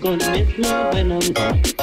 gonna miss me when I'm gone.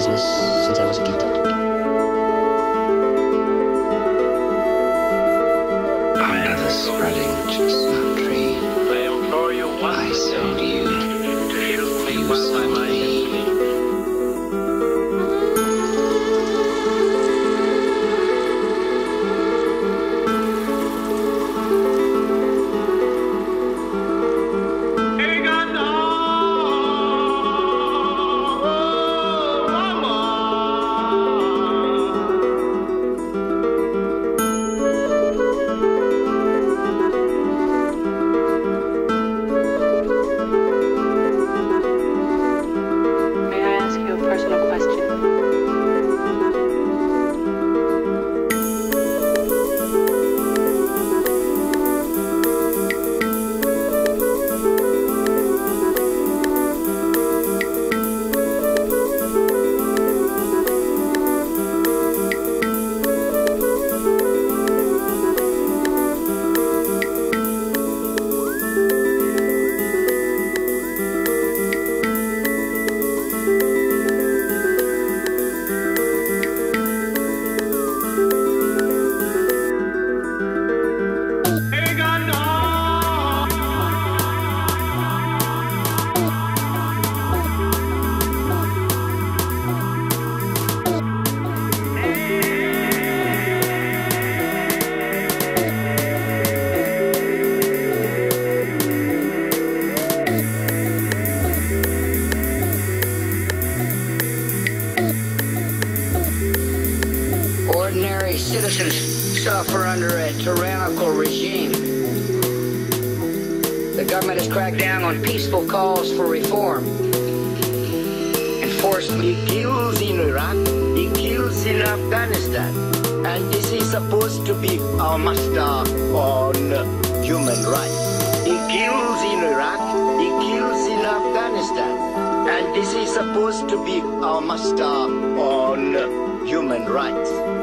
Since I was a kid. A tyrannical regime. The government has cracked down on peaceful calls for reform. Enforcement. He kills in Iraq, he kills in Afghanistan. And this is supposed to be our master on human rights. He kills in Iraq, he kills in Afghanistan. And this is supposed to be our master on human rights.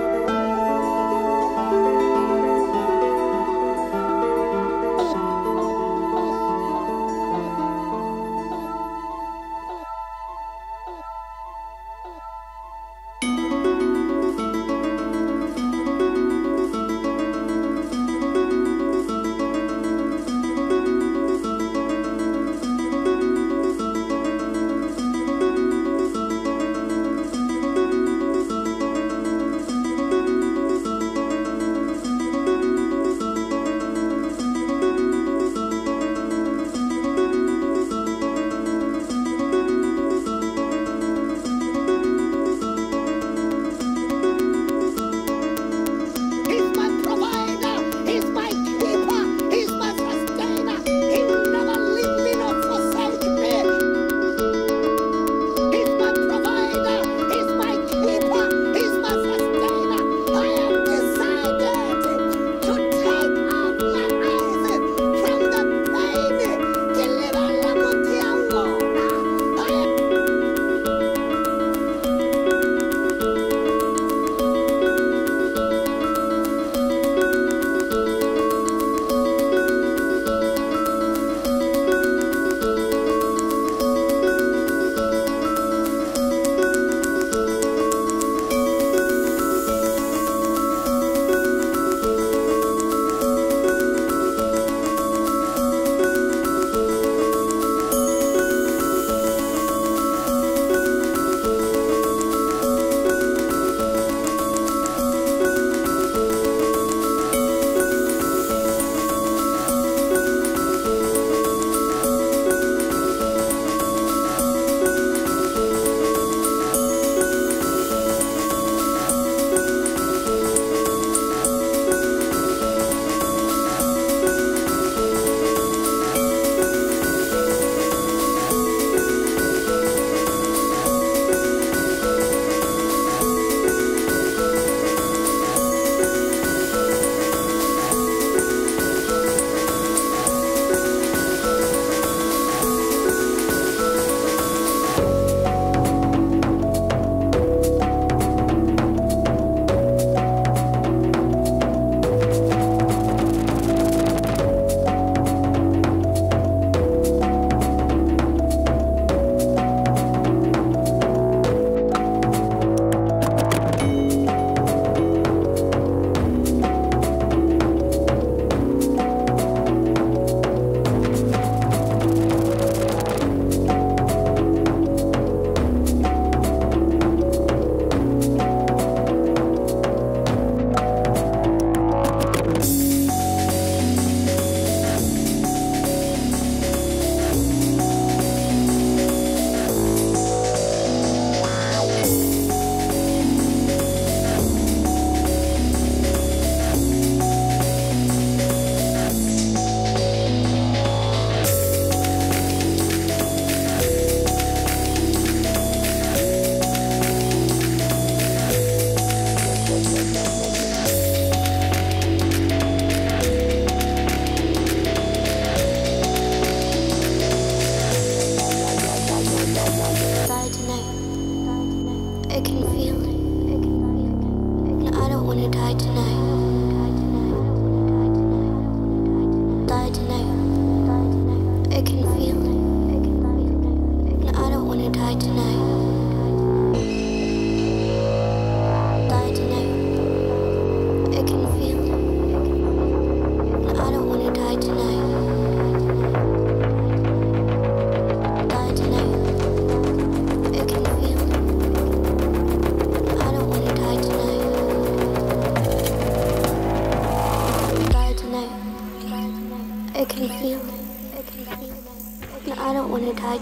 I can feel it. I don't die tonight. Die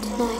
tonight.